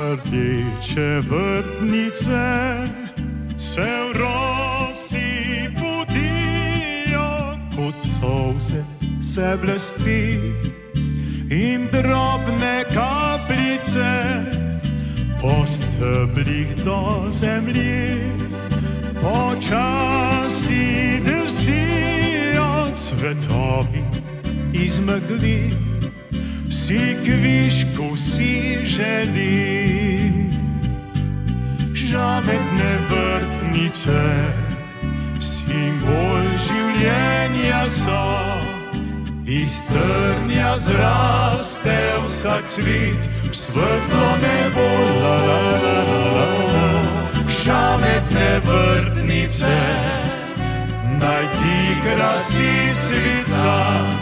Rdeče vrtnice se v rosi budijo, kot solze se blesti in drobne kapljice po steblih do zemlji počasi cvetovi iz megli si kvišku si želi. Žametne vrtnice, simbol življenja so, iz trnja zraste vsak cvit, v svetlo nebo. La, la, la, la, la. Žametne vrtnice, ti krasi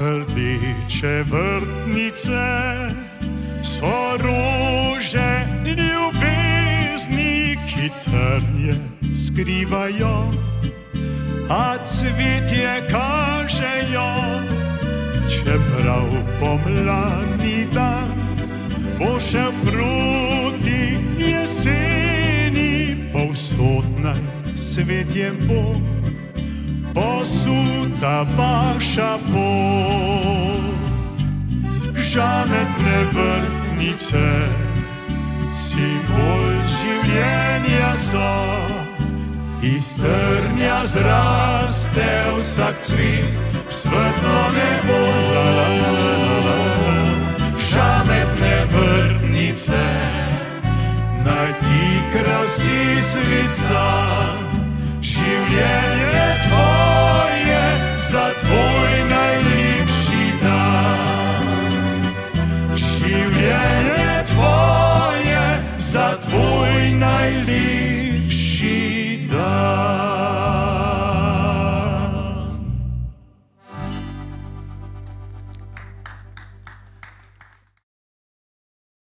Rdeče vrtnice so rože ljubezni, ki trnje skrivajo, a cvetje kažejo, čeprav pomladni dan bo še proti jeseni, povsod naj svetje bo posuta vaša pot. Žametne vrtnice, simbol življenja so, iz trnja zraste vsak cvit, svetlo la, la. Žametne vrtnice, naj ti krasi svica, I leave.